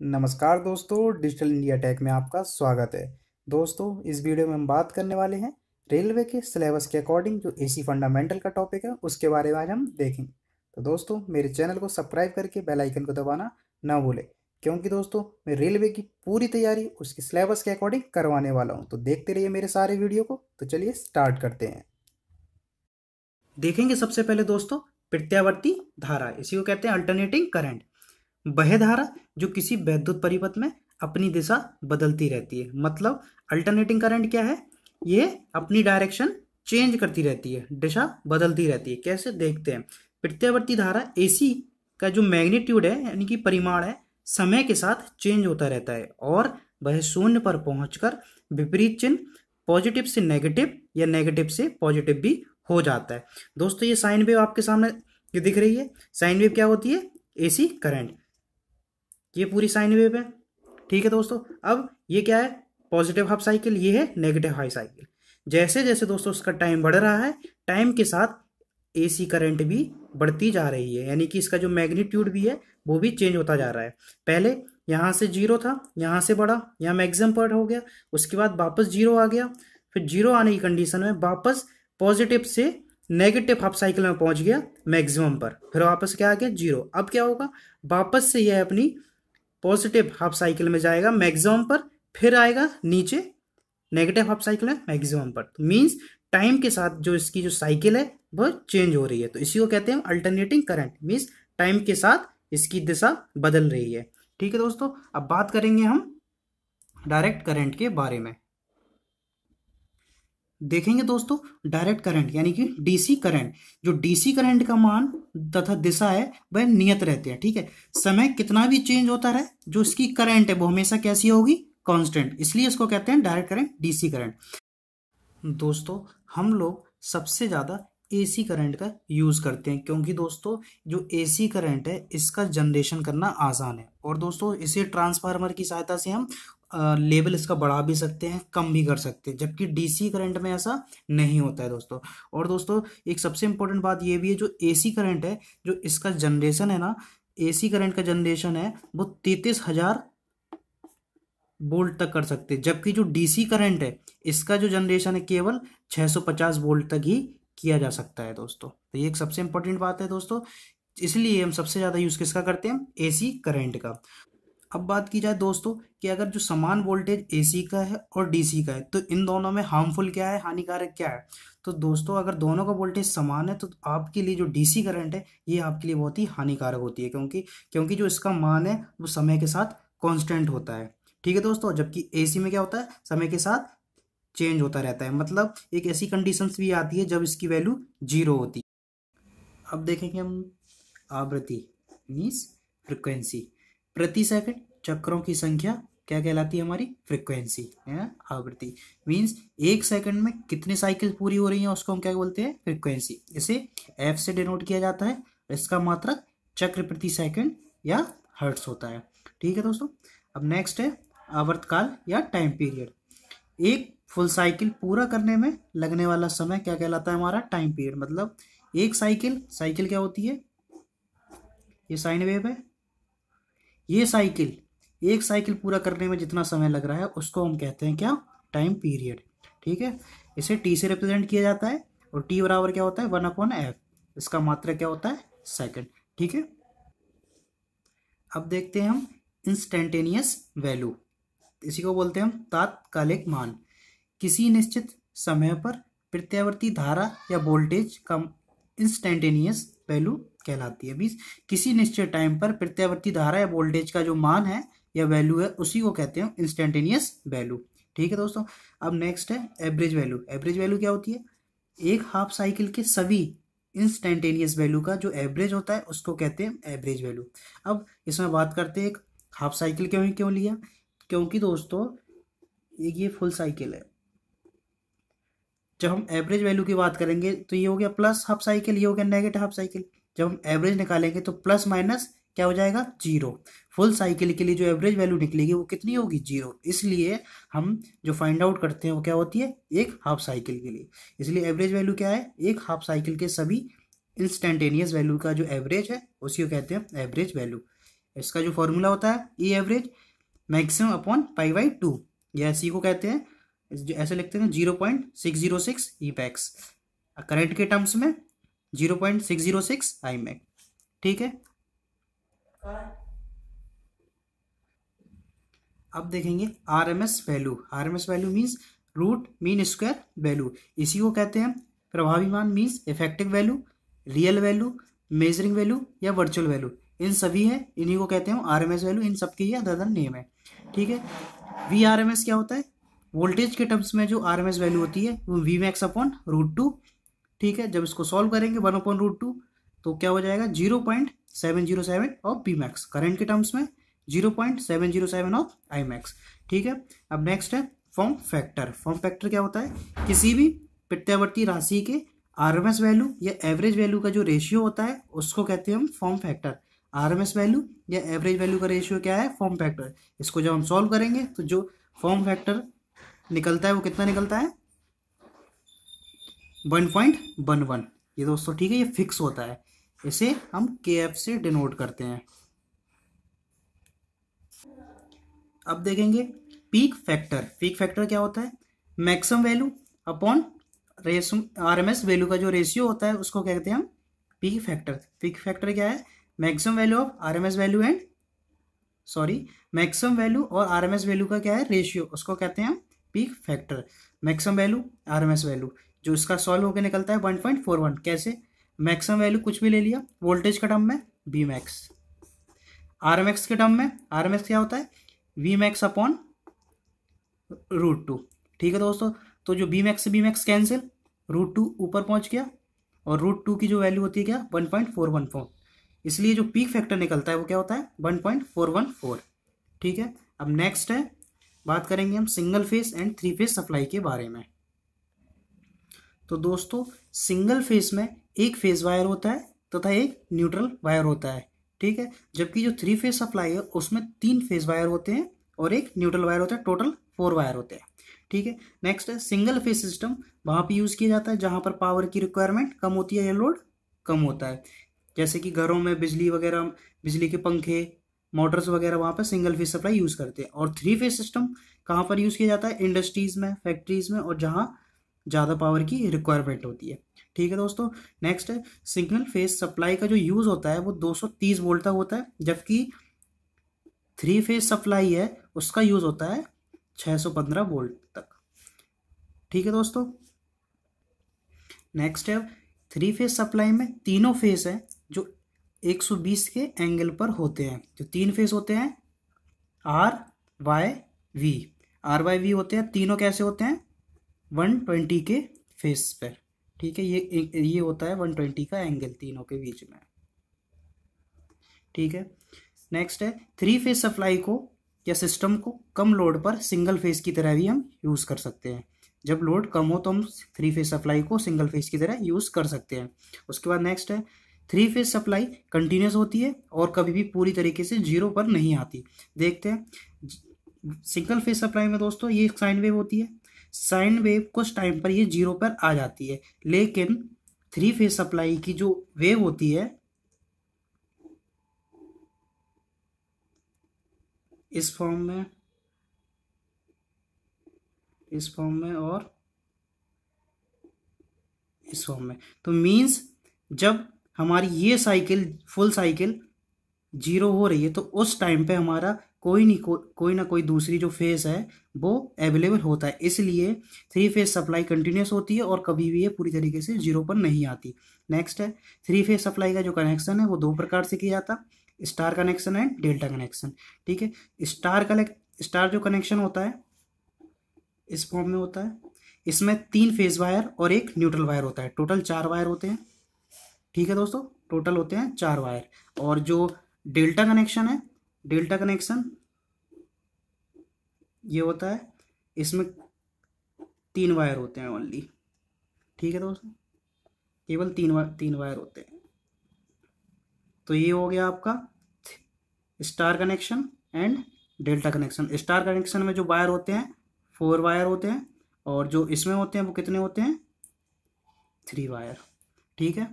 नमस्कार दोस्तों, digital India take में आपका स्वागत है। दोस्तों, इस वीडियो में हम बात करने वाले हैं रेलवे के सिलेबस के अकॉर्डिंग जो एसी फंडामेंटल का टॉपिक है, उसके बारे में आज हम देखेंगे। तो दोस्तों, मेरे चैनल को सब्सक्राइब करके बेल आइकन को दबाना ना भूलें, क्योंकि दोस्तों, मैं रेलवे की पूरी तैयारी उसके सिलेबस के अकॉर्डिंग करवाने वाला हूँ। तो देखते रहिए मेरे सारे वीडियो को तो चलिए स्टार्ट करते हैं। देखेंगे सबसे पहले दोस्तों, प्रत्यावर्ती धारा, इसी को कहते हैं अल्टरनेटिंग करंट वह धारा जो किसी वैद्युत परिपथ में अपनी दिशा बदलती रहती है। मतलब अल्टरनेटिंग करंट क्या है? ये अपनी डायरेक्शन चेंज करती रहती है, दिशा बदलती रहती है। कैसे? देखते हैं। प्रत्यावर्ती धारा एसी का जो मैग्नीट्यूड है, यानी कि परिमाण है, समय के साथ चेंज होता रहता है और वह शून्य पर पहुंचकर विपरीत चिन्ह पॉजिटिव से नेगेटिव या नेगेटिव से पॉजिटिव भी हो जाता है। दोस्तों, ये साइन वेव आपके सामने दिख रही है। साइन वेव क्या होती है? एसी करंट ये पूरी साइन वेव है। ठीक है दोस्तों, अब ये क्या है? पॉजिटिव हाफ़ साइकिल ये है नेगेटिव हाई साइकिल जैसे जैसे दोस्तों उसका टाइम बढ़ रहा है टाइम के साथ एसी करंट भी बढ़ती जा रही है। यानी कि इसका जो मैग्नीट्यूड भी है, वो भी चेंज होता जा रहा है। पहले यहाँ से ज़ीरो था, यहाँ से बढ़ा, यहाँ मैक्सिमम पॉइंट हो गया। उसके बाद वापस ज़ीरो आ गया। फिर ज़ीरो आने की कंडीशन में वापस पॉजिटिव से नेगेटिव हाफ़ साइकिल में पहुँच गया मैक्सिमम पर। फिर वापस क्या आ गया? ज़ीरो अब क्या होगा? वापस से यह अपनी पॉजिटिव हाफ़ साइकिल में जाएगा मैक्सिमम पर, फिर आएगा नीचे, नेगेटिव हाफ़ साइकिल में मैक्सिमम पर। तो मीन्स टाइम के साथ जो इसकी जो साइकिल है वह चेंज हो रही है। तो इसी को कहते हैं अल्टरनेटिंग करंट मीन्स टाइम के साथ इसकी दिशा बदल रही है। ठीक है दोस्तों, अब बात करेंगे हम डायरेक्ट करंट के बारे में। देखेंगे दोस्तों डायरेक्ट करंट यानी कि डीसी करंट जो डीसी करंट का मान तथा दिशा है, वह नियत रहते हैं, ठीक है? समय कितना भी चेंज होता रहे, जो इसकी करंट है, वो हमेशा कैसी होगी? कांस्टेंट इसलिए इसको कहते हैं डायरेक्ट करंट डीसी करंट दोस्तों, हम लोग सबसे ज़्यादा एसी करंट का यूज़ करते हैं, क्योंकि दोस्तों, जो एसी करंट है, इसका जनरेशन करना आसान है। और दोस्तों, इसे ट्रांसफार्मर की सहायता से हम लेवल इसका बढ़ा भी सकते हैं, कम भी कर सकते हैं, जबकि डीसी करंट में ऐसा नहीं होता है दोस्तों। और दोस्तों, एक सबसे इम्पोर्टेंट बात ये भी है, जो एसी करंट है, जो इसका जनरेशन है ना एसी करंट का जनरेशन है, वो तैतीस हज़ार वोल्ट तक कर सकते हैं, जबकि जो डीसी करंट है, इसका जो जनरेशन है, केवल 650 वोल्ट तक ही किया जा सकता है दोस्तों। तो ये एक सबसे इंपॉर्टेंट बात है दोस्तों, इसलिए हम सबसे ज़्यादा यूज़ किसका करते हैं एसी करंट का। अब बात की जाए दोस्तों कि अगर जो समान वोल्टेज एसी का है और डीसी का है तो इन दोनों में हार्मफुल क्या है, हानिकारक क्या है? तो दोस्तों, अगर दोनों का वोल्टेज समान है तो आपके लिए जो डीसी करंट है, ये आपके लिए बहुत ही हानिकारक होती है, क्योंकि क्योंकि जो इसका मान है, वो समय के साथ कॉन्स्टेंट होता है। ठीक है दोस्तों? जबकि एसी में क्या होता है? समय के साथ चेंज होता रहता है। मतलब एक ऐसी कंडीशंस भी आती है, जब इसकी वैल्यू ज़ीरो होती है। अब देखेंगे हम आवृत्ति मीन्स फ्रिक्वेंसी प्रति सेकंड चक्रों की संख्या क्या कहलाती है हमारी? फ्रिक्वेंसी, है आवृत्ति। मींस एक सेकंड में कितने साइकिल पूरी हो रही हैं उसको हम क्या बोलते हैं? फ्रिक्वेंसी। इसे एफ़ से डिनोट किया जाता है इसका मात्रक चक्र प्रति सेकंड या हर्ट्स होता है। ठीक है दोस्तों? अब नेक्स्ट है आवर्तकाल या टाइम पीरियड एक फुल साइकिल पूरा करने में लगने वाला समय क्या कहलाता है हमारा? टाइम पीरियड मतलब एक साइकिल साइकिल क्या होती है? ये साइन वेव है। ये साइकिल, एक साइकिल पूरा करने में जितना समय लग रहा है, उसको हम कहते हैं क्या? टाइम पीरियड ठीक है? इसे टी से रिप्रेजेंट किया जाता है और टी बराबर क्या होता है? वन अपॉन एफ़ इसका मात्रा क्या होता है? सेकंड ठीक है? अब देखते हैं हम इंस्टेंटेनियस वैल्यू इसी को बोलते हैं हम तात्कालिक मान. किसी निश्चित समय पर प्रत्यावर्ती धारा या वोल्टेज का इंस्टेंटेनियस वैल्यू कहलाती है। बीस, किसी निश्चित टाइम पर प्रत्यावर्ती धारा या वोल्टेज का जो मान है या वैल्यू है, उसी को कहते हैं इंस्टेंटेनियस वैल्यू ठीक है दोस्तों, अब नेक्स्ट है एवरेज वैल्यू एवरेज वैल्यू क्या होती है? एक हाफ़ साइकिल के सभी इंस्टेंटेनियस वैल्यू का जो एवरेज होता है, उसको कहते हैं एवरेज वैल्यू अब इसमें बात करते हैं एक हाफ़ साइकिल क्यों क्यों लिया? क्योंकि दोस्तों ये फुल साइकिल है। जब हम एवरेज वैल्यू की बात करेंगे तो ये हो गया प्लस हाफ़ साइकिल ये हो गया नेगेटिव हाफ़ साइकिल जब हम एवरेज निकालेंगे तो प्लस माइनस क्या हो जाएगा? ज़ीरो फुल साइकिल के लिए जो एवरेज वैल्यू निकलेगी वो कितनी होगी? ज़ीरो इसलिए हम जो फाइंड आउट करते हैं वो क्या होती है? एक हाफ़ साइकिल के लिए. इसलिए एवरेज वैल्यू क्या है? एक हाफ़ साइकिल के सभी इंस्टेंटेनियस वैल्यू का जो एवरेज है, उसी को कहते हैं एवरेज वैल्यू इसका जो फॉर्मूला होता है E average maximum upon pi by two या सी को कहते हैं जो ऐसे लिखते हैं zero point six zero six E max current के टर्म्स में zero point six zero six I max ठीक है? अब देखेंगे R M S value. R M S value means root mean square value इसी को कहते हैं प्रभावी मान means effective value real value measuring value या वर्चुअल वैल्यू इन सभी है, इन्हीं को कहते हैं आर एम एस वैल्यू इन सबके ये अदर नेम है। ठीक है? वी आर एम एस क्या होता है? वोल्टेज के टर्म्स में जो आर एम एस वैल्यू होती है, वो V max upon root two ठीक है, जब इसको सॉल्व करेंगे वन अपॉन रूट टू तो क्या हो जाएगा? Zero point seven zero seven of V max current के टर्म्स में zero point seven zero seven of I max ठीक है? अब नेक्स्ट है फॉर्म फैक्टर फॉर्म फैक्टर क्या होता है? किसी भी प्रत्यावर्ती राशि के आर एम एस वैल्यू या एवरेज वैल्यू का जो रेशियो होता है, उसको कहते हैं हम form factor R M S value या एवरेज वैल्यू का रेशियो क्या है? फॉर्म फैक्टर इसको जब हम सॉल्व करेंगे तो जो फॉर्म फैक्टर निकलता है, वो कितना निकलता है? वन पॉइंट वन वन ये दोस्तों, ठीक है, ये फिक्स होता है। इसे हम के एफ़ से डिनोट करते हैं। अब देखेंगे पीक फैक्टर पीक फैक्टर क्या होता है? Maximum value upon race R M S value का जो रेशियो होता है, उसको क्या कहते हैं हम पीक फैक्टर पीक फैक्टर क्या है? Maximum value of R M S value and sorry maximum value और आर एम एस वैल्यू का क्या है? रेशियो उसको कहते हैं हम peak factor maximum value R M S value जो इसका सॉल्व होकर निकलता है वन पॉइंट फोर वन कैसे? मैक्सिमम वैल्यू कुछ भी ले लिया। वोल्टेज का टर्म में V max R M S के टर्म में आर एम एक्स क्या होता है? V max upon root two ठीक है दोस्तों? तो जो बी मैक्स से V max cancel root two ऊपर पहुँच गया और रूट टू की जो वैल्यू होती है क्या? One point four one four इसलिए जो पीक फैक्टर निकलता है वो क्या होता है? One point four one four ठीक है? अब नेक्स्ट है, बात करेंगे हम single phase and three phase supply के बारे में। तो दोस्तों सिंगल फेस में एक फ़ेज़ वायर होता है तथा एक न्यूट्रल वायर होता है, ठीक है? जबकि जो थ्री फ़ेज़ सप्लाई है, उसमें तीन फ़ेज़ वायर होते हैं और एक न्यूट्रल वायर होता है टोटल फोर वायर होते हैं, ठीक है? नेक्स्ट है सिंगल फ़ेज़ सिस्टम वहाँ पे यूज़ किया जाता है, जहाँ पर पावर की रिक्वायरमेंट कम होती है या लोड कम होता है। जैसे कि घरों में बिजली वगैरह, बिजली के पंखे मोटर्स वगैरह वहाँ पर सिंगल फ़ेज़ सप्लाई यूज़ करते हैं। और थ्री फ़ेज़ सिस्टम कहाँ पर यूज़ किया जाता है? इंडस्ट्रीज़ में फैक्ट्रीज़ में और जहाँ ज़्यादा पावर की रिक्वायरमेंट होती है। ठीक है दोस्तों नेक्स्ट है सिंगल फेस सप्लाई का जो यूज़ होता है, वो 230 वोल्ट तक होता है, जबकि थ्री फेस सप्लाई है, उसका यूज़ होता है 615 वोल्ट तक। ठीक है दोस्तों नेक्स्ट है थ्री फेस सप्लाई में तीनों फेस है, जो 120 के एंगल पर होते हैं। जो तीन फेस होते हैं R Y B R Y B होते हैं, तीनों कैसे होते हैं? 120 के फेस पर। ठीक है, ये ये होता है 120 का एंगल तीनों के बीच में। ठीक है नेक्स्ट है थ्री फेस सप्लाई को या सिस्टम को कम लोड पर सिंगल फेस की तरह भी हम यूज़ कर सकते हैं। जब लोड कम हो तो हम थ्री फेस सप्लाई को सिंगल फेस की तरह यूज़ कर सकते हैं। उसके बाद नेक्स्ट है थ्री फेस सप्लाई कंटिन्यूस होती है और कभी भी पूरी तरीके से ज़ीरो पर नहीं आती। देखते हैं सिंगल फेस सप्लाई में दोस्तों ये साइन वेव होती है साइन वेव कुछ टाइम पर ये ज़ीरो पर आ जाती है। लेकिन थ्री फ़ेज़ सप्लाई की जो वेव होती है, इस फॉर्म में, इस फॉर्म में और इस फॉर्म में। तो मींस जब हमारी ये साइकिल फुल साइकिल ज़ीरो हो रही है तो उस टाइम पे हमारा कोई नहीं को, कोई ना कोई दूसरी जो फ़ेज़ है वो अवेलेबल होता है। इसलिए थ्री फ़ेज़ सप्लाई कंटिन्यूस होती है और कभी भी ये पूरी तरीके से ज़ीरो पर नहीं आती। नेक्स्ट है थ्री फ़ेज़ सप्लाई का जो कनेक्शन है वो दो प्रकार से किया जाता। Star connection and delta connection ठीक है? स्टार कनेक्ट स्टार जो कनेक्शन होता है इस फॉर्म में होता है। इसमें तीन फ़ेज़ वायर और एक न्यूट्रल वायर होता है। टोटल चार वायर होते हैं ठीक है दोस्तों? टोटल होते हैं चार वायर और जो डेल्टा कनेक्शन है डेल्टा कनेक्शन, ये होता है, इसमें तीन वायर होते हैं ओनली ठीक है दोस्तों? केवल तीन वायर तीन वायर होते हैं। तो ये हो गया आपका star connection and delta connection. Star connection में जो वायर होते हैं, फोर वायर होते हैं, और जो इसमें होते हैं, वो कितने होते हैं? Three wire. ठीक है?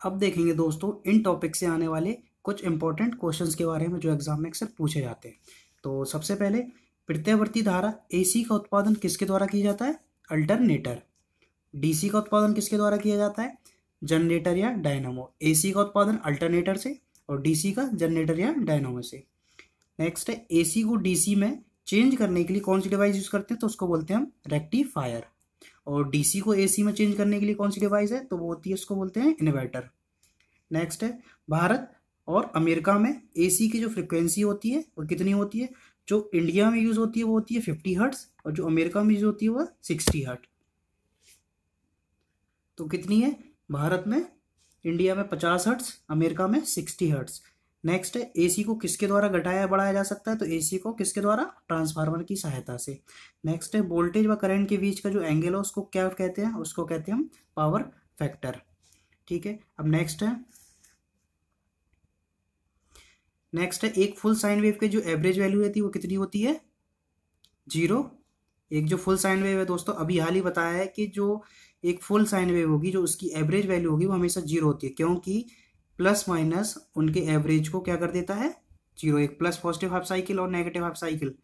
अब देखेंगे दोस्तों, इन टॉपिक से आने वाले कुछ इंपॉर्टेंट क्वेश्चंस के बारे में जो एग्ज़ाम में अक्सर पूछे जाते हैं। तो सबसे पहले, प्रत्यावर्ती धारा एसी का उत्पादन किसके द्वारा किया जाता है? अल्टरनेटर डीसी का उत्पादन किसके द्वारा किया जाता है? जनरेटर या डायनामो एसी का उत्पादन अल्टरनेटर से और डीसी का जनरेटर या डायनामो से। नेक्स्ट है एसी को डीसी में चेंज करने के लिए कौन सी डिवाइस यूज़ करते हैं? तो उसको बोलते हैं हम रेक्टिफायर और डीसी को एसी में चेंज करने के लिए कौन सी डिवाइस है? तो वो होती है, उसको बोलते हैं इन्वर्टर नेक्स्ट है, भारत और अमेरिका में एसी की जो फ्रिक्वेंसी होती है वो कितनी होती है? जो इंडिया में यूज़ होती है, वो होती है फिफ्टी हर्ट्स और जो अमेरिका में यूज़ होती है, वो सिक्सटी हर्ट तो कितनी है? भारत में इंडिया में पचास हर्ट्स अमेरिका में सिक्सटी हर्ट्स नेक्स्ट है एसी को किसके द्वारा घटाया, बढ़ाया जा सकता है? तो एसी को किसके द्वारा? ट्रांसफार्मर की सहायता से. नेक्स्ट है वोल्टेज व करंट के बीच का जो एंगल है, उसको क्या कहते हैं? उसको कहते हैं हम पावर फैक्टर ठीक है? अब नेक्स्ट है नेक्स्ट है, एक फुल साइन वेव के जो एवरेज वैल्यू रहती है, वो कितनी होती है? ज़ीरो एक जो फुल साइन वेव है, दोस्तों, अभी हाल ही बताया है कि जो एक फुल साइन वेव होगी, जो उसकी एवरेज वैल्यू होगी, वो हमेशा ज़ीरो होती है। क्योंकि प्लस माइनस उनके एवरेज को क्या कर देता है? ज़ीरो एक प्लस पॉजिटिव हाफ़ साइकिल और नेगेटिव हाफ़ साइकिल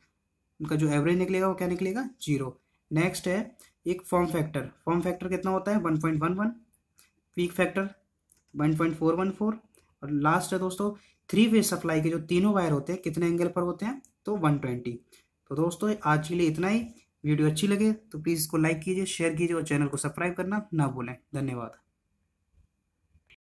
उनका जो एवरेज निकलेगा, वो क्या निकलेगा? ज़ीरो नेक्स्ट है, एक फॉर्म फैक्टर फॉर्म फैक्टर कितना होता है? One point one one peak factor one point four one four और लास्ट है, दोस्तों थ्री फ़ेज़ सप्लाई के जो तीनों वायर होते हैं, कितने एंगल पर होते हैं? तो वन ट्वेंटी तो दोस्तों, आज के लिए इतना ही। वीडियो अच्छी लगे तो प्लीज़ इसको लाइक कीजिए शेयर कीजिए और चैनल को सब्सक्राइब करना ना भूलें। धन्यवाद।